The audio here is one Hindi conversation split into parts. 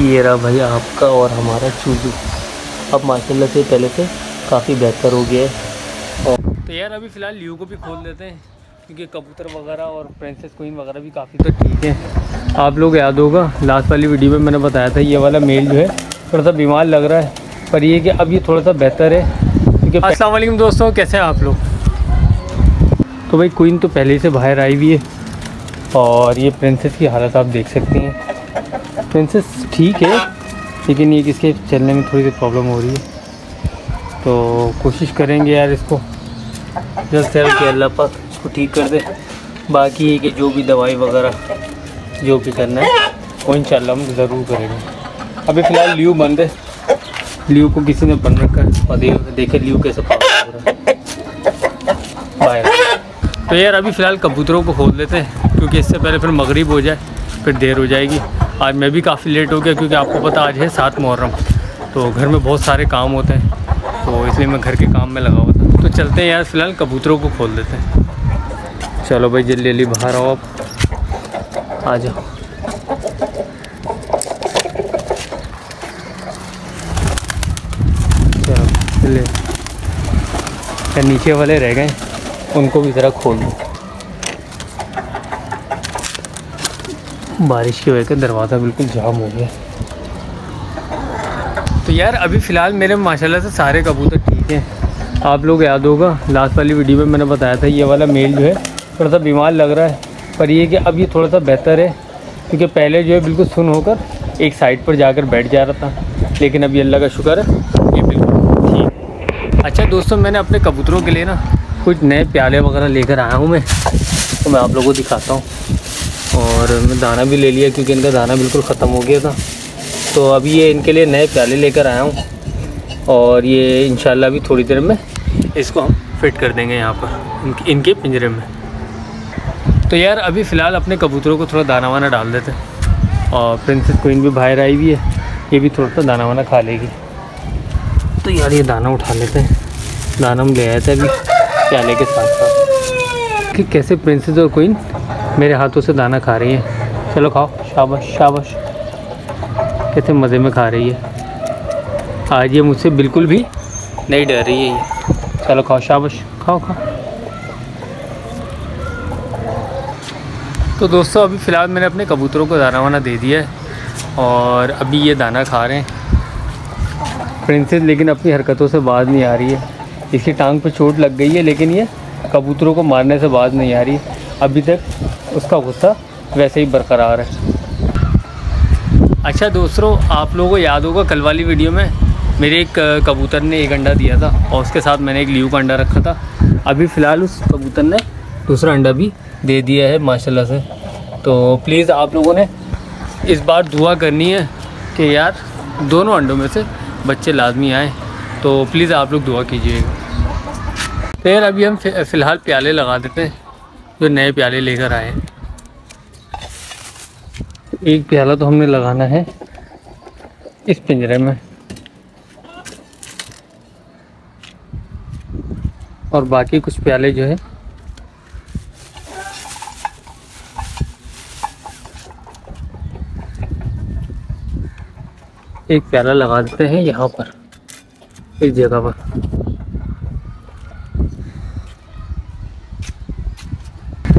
ये रहा भाई आपका और हमारा चूजू। अब माशाल्लाह से पहले से काफ़ी बेहतर हो गया है। और तो यार अभी फ़िलहाल ल्यू को भी खोल देते हैं क्योंकि कबूतर वगैरह और प्रिंसेस क्वीन वगैरह भी काफ़ी तो ठीक है। आप लोग याद होगा लास्ट वाली वीडियो में मैंने बताया था ये वाला मेल जो है थोड़ा सा बीमार लग रहा है पर ये कि अब ये थोड़ा सा बेहतर है क्योंकि असलम दोस्तों कैसे हैं आप लोग? तो भाई क्वीन तो पहले से बाहर आई हुई है और ये प्रिंसेस की हालत आप देख सकती हैं। प्रिंसेस ठीक है। लेकिन ये किसके चलने में थोड़ी सी प्रॉब्लम हो रही है। तो कोशिश करेंगे यार इसको। जल्द से जल्द अल्लाह पाक इसको ठीक कर दे। बाकी ये कि जो भी दवाई वगैरह, जो भी करना है, वो इन हम ज़रूर करेंगे। अभी फ़िलहाल ल्यू बंद है। ल्यू को किसी ने बंद रखा है। और देखे ल्यू कैसे बाहर तो यार अभी फ़िलहाल कबूतरों को खोल देते हैं, क्योंकि इससे पहले फिर मगरिब हो जाए, फिर देर हो जाएगी। आज मैं भी काफ़ी लेट हो गया क्योंकि आपको पता आज है सात मुहर्रम। तो घर में बहुत सारे काम होते हैं तो इसलिए मैं घर के काम में लगा हुआ था। तो चलते हैं यार, फ़िलहाल कबूतरों को खोल देते हैं। चलो भाई, जल्दी जल्दी बाहर आओ आप। आ जाओ। चलो, ले। नीचे वाले रह गए? उनको भी ज़रा खोल दो। बारिश की वजह से दरवाज़ा बिल्कुल जाम हो गया। तो यार, अभी फ़िलहाल मेरे माशाल्लाह से सारे कबूतर ठीक हैं। आप लोग याद होगा, लास्ट वाली वीडियो में मैंने बताया था, ये वाला मेल जो है थोड़ा सा बीमार लग रहा है, पर ये कि अब ये थोड़ा सा बेहतर है, क्योंकि पहले जो है, बिल्कुल सुन होकर एक साइड पर जाकर बैठ जा रहा था, लेकिन अभी अल्लाह का शुक्र है, ये बिल्कुल ठीक अच्छा दोस्तों, मैंने अपने कबूतरों के लिए ना, कुछ नए प्याले वगैरह लेकर आया हूँ मैं तो मैं आप लोगों को दिखाता हूँ। और मैं दाना भी ले लिया क्योंकि इनका दाना बिल्कुल ख़त्म हो गया था। तो अभी ये इनके लिए नए प्याले लेकर आया हूँ और ये इन अभी थोड़ी देर में इसको हम फिट कर देंगे यहाँ पर, इनके पिंजरे में। तो यार अभी फ़िलहाल अपने कबूतरों को थोड़ा दाना वाना डाल देते हैं। और प्रिंसेस क्वीन भी बाहर आई हुई है, ये भी थोड़ा सा दाना वाना खा लेगी। तो यार ये दाना उठा लेते हैं। दाना हम ले आए थे अभी प्याले के साथ साथ कि कैसे प्रिंसेस और क्वीन मेरे हाथों से दाना खा रही है। चलो खाओ। शाबाश शाबाश। कैसे मज़े में खा रही है। आज ये मुझसे बिल्कुल भी नहीं डर रही है ये। चलो खाओ, शाबाश। खाओ खाओ। तो दोस्तों, अभी फ़िलहाल मैंने अपने कबूतरों को दाना वाना दे दिया है और अभी ये दाना खा रहे हैं। प्रिंसेस लेकिन अपनी हरकतों से बाज नहीं आ रही है। इसकी टांग पे चोट लग गई है, लेकिन ये कबूतरों को मारने से बाज नहीं आ रही अभी तक उसका गुस्सा वैसे ही बरकरार है। अच्छा दोस्तों, आप लोगों को याद होगा, कल वाली वीडियो में मेरे एक कबूतर ने एक अंडा दिया था और उसके साथ मैंने एक लीव का अंडा रखा था। अभी फ़िलहाल उस कबूतर ने दूसरा अंडा भी दे दिया है, माशाल्लाह से। तो प्लीज़ आप लोगों ने इस बार दुआ करनी है कि यार दोनों अंडों में से बच्चे लाजमी आए। तो प्लीज़ आप लोग दुआ कीजिएगा। फिर अभी हम फ़िलहाल प्याले लगा देते हैं। जो नए प्याले लेकर आए एक प्याला तो हमने लगाना है इस पिंजरे में। और बाकी कुछ प्याले जो है, एक प्याला लगा देते हैं यहाँ पर, इस जगह पर।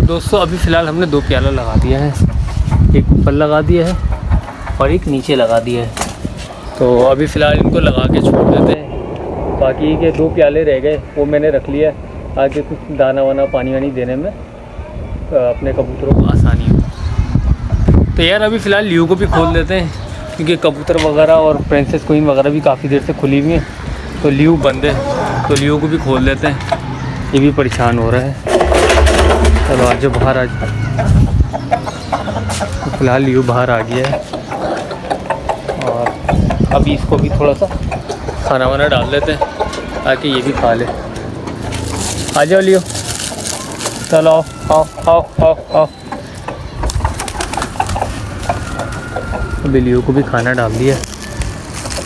दोस्तों, अभी फ़िलहाल हमने दो प्याला लगा दिया है। एक ऊपर लगा दिया है और एक नीचे लगा दिया है। तो अभी फ़िलहाल इनको लगा के छोड़ देते हैं। बाकी के दो प्याले रह गए, वो मैंने रख लिया आगे कुछ दाना वाना, पानी वानी देने में अपने कबूतरों को आसानी हो। तो यार, अभी फ़िलहाल ल्यू को भी खोल देते हैं, क्योंकि कबूतर वगैरह और प्रिंसेस क्वीन वगैरह भी काफ़ी देर से खुली हुई हैं। तो ल्यू बंद है तो ल्यू को भी खोल देते हैं। ये भी परेशान हो रहा है। चलो आज बाहर आ तो फ़िलहाल ल्यू बाहर आ गया है। और अभी इसको भी थोड़ा सा खाना वाना डाल देते हैं, ताकि ये भी खा ले। आ जाओ लियो। चलो, आओ आओ आओ आओ। बिल्लियों को भी खाना डाल दिया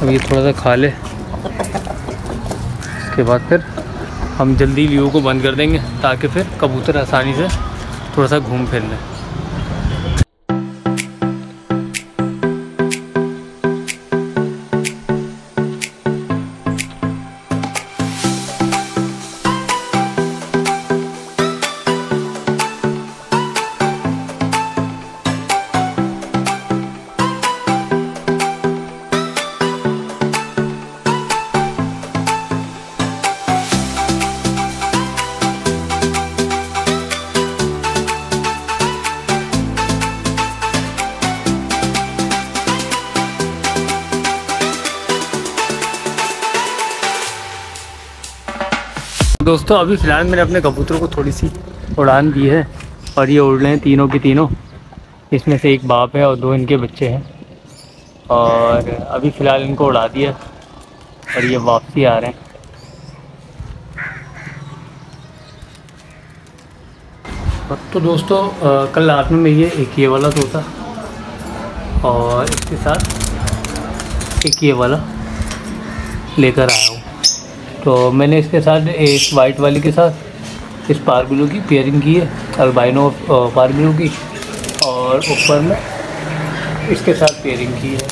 अब ये थोड़ा सा खा ले। उसके बाद फिर हम जल्दी लियो को बंद कर देंगे, ताकि फिर कबूतर आसानी से थोड़ा सा घूम फिर लें दोस्तों, अभी फ़िलहाल मैंने अपने कबूतरों को थोड़ी सी उड़ान दी है और ये उड़ रहे हैं तीनों के तीनों। इसमें से एक बाप है और दो इनके बच्चे हैं। और अभी फ़िलहाल इनको उड़ा दिया और ये वापसी आ रहे हैं। तो दोस्तों कल रात में ये एक ये वाला तोता और इसके साथ एक ये वाला लेकर आया हूँ। तो मैंने इसके साथ इस वाइट वाली के साथ इस पारबिलो की पेयरिंग की है अल्बाइनो पारबिलो की और ऊपर में इसके साथ पेयरिंग की है।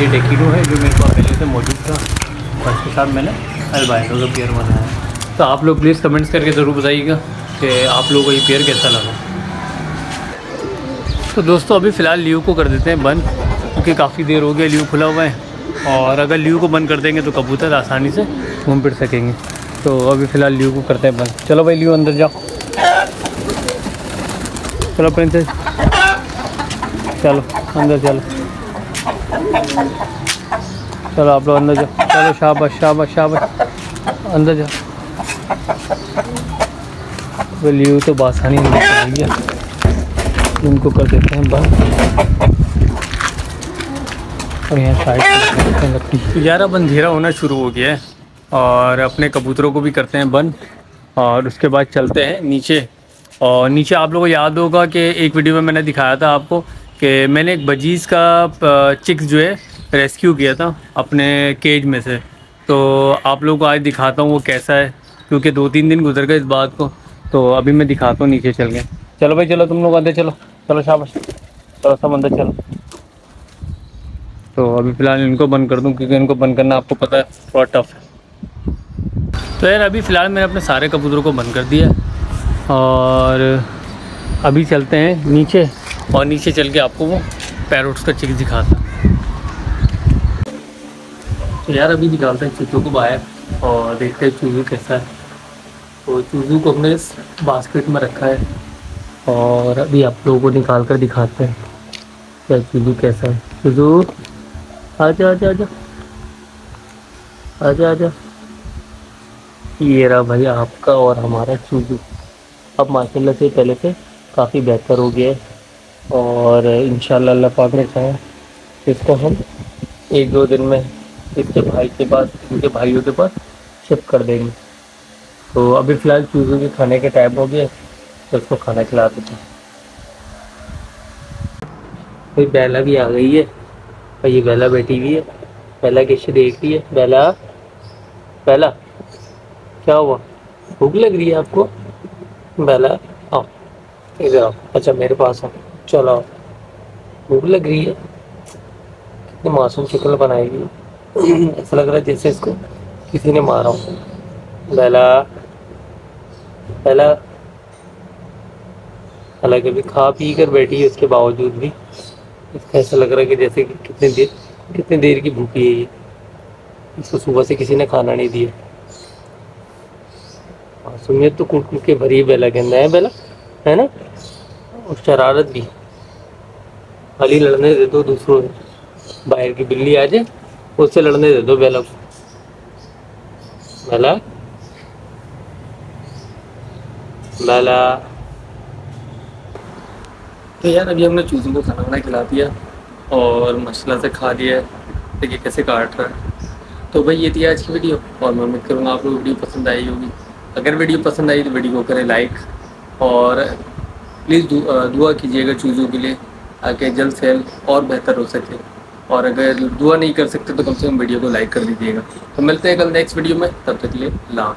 ये डेकिनो है जो मेरे पास पहले से मौजूद था, और इसके साथ मैंने अल्बाइनो का पेयर बनाया है। तो आप लोग प्लीज़ कमेंट्स करके ज़रूर बताइएगा कि आप लोगों को ये पेयर कैसा लगा। तो दोस्तों, अभी फ़िलहाल लीव को कर देते हैं बंद, क्योंकि काफ़ी देर हो गया लीव खुला हुआ है। और अगर लीव को बंद कर देंगे तो कबूतर आसानी से घूम फिर सकेंगे। तो अभी फ़िलहाल लीव को करते हैं बंद। चलो भाई, लीव अंदर जाओ। चलो प्रिंसेस चलो, अंदर चलो। चलो आप लोग अंदर जाओ। चलो शाबाश शाबाश शाबाश। अंदर जाओ। लीव तो बासानी नहीं इनको कर देते हैं बंद। और यहाँ साइड लगती ग्यारह बंधेरा होना शुरू हो गया है और अपने कबूतरों को भी करते हैं बंद और उसके बाद चलते हैं नीचे। और नीचे आप लोगों को याद होगा कि एक वीडियो में मैंने दिखाया था आपको कि मैंने एक बजीज़ का चिक्स जो है, रेस्क्यू किया था अपने केज में से। तो आप लोगों को आज दिखाता हूँ वो कैसा है, क्योंकि दो तीन दिन गुजर गए इस बात को। तो अभी मैं दिखाता हूँ नीचे चल के। चलो भाई, चलो, तुम लोग अंदर चलो। चलो, शाबाश। चलो सब अंदर चलो। तो अभी फ़िलहाल इनको बंद कर दूँ, क्योंकि इनको बंद करना आपको पता है, थोड़ा टफ है। तो यार, अभी फ़िलहाल मैंने अपने सारे कबूतरों को बंद कर दिया और अभी चलते हैं नीचे, और नीचे चल के आपको वो पैरोट्स का चिक दिखाता तो यार, अभी निकालते हैं चूचों को बाहर, और देखते हैं चूजू कैसा है। तो चूजू को हमने बास्केट में रखा है, और अभी आप लोगों को निकाल कर दिखाते हैं क्या चूजू कैसा है। चूजू आजा आजा आजा। आजा आजा। ये रहा भाई आपका और हमारा चूजू अब माशाल्लाह से पहले से काफ़ी बेहतर हो गया है। और इन अल्लाह पाक ने चाहे इसको हम एक दो दिन में इसके भाई के पास, इनके भाइयों के पास शिफ्ट कर देंगे। तो अभी फ़िलहाल चूजू के खाने के टाइम हो गया तो उसको खाना खिला देते हैं। कोई बैला भी आ गई है। और ये बैला बैठी हुई है। बेला कैसे देख रही है? बेला, बैला, क्या हुआ? भूख लग रही है आपको? बेला, आओ, इधर आओ। अच्छा मेरे पास आओ। चलो आओ। भूख लग रही है? कितनी मासूम शक्ल बनाएगी ऐसा लग रहा है जैसे इसको किसी ने मारा हो। बेला बेला, हालाँकि अभी खा पी कर बैठी है उसके बावजूद भी। इसका ऐसा लग रहा है कि जैसे कि कितनी देर कितनी देर की भूखी है ये। इसको सुबह से किसी ने खाना नहीं दिया। मासूमियत तो कूट कूट के भरी बेला के अंदर, है बेला? है ना? और शरारत भी। खाली लड़ने दे दो दूसरों बाहर की बिल्ली आ जाए, उससे लड़ने दे दो बेला को बेला? बेला? तो यार अभी हमने चूज़ों को खाना वाना खिला दिया और मसला से खा लिया। देखिए कैसे काट रहा है। तो भाई ये थी आज की वीडियो और मैं उम्मीद करूँगा आप लोग वीडियो पसंद आई होगी। अगर वीडियो पसंद आई तो वीडियो को करें लाइक और प्लीज़ दुआ कीजिएगा चूज़ों के लिए ताकि जल्द से जल्द और बेहतर हो सके। और अगर दुआ नहीं कर सकते तो कम से कम वीडियो को लाइक कर दीजिएगा। तो मिलते हैं कल नेक्स्ट वीडियो में, तब तक के लिए लाभ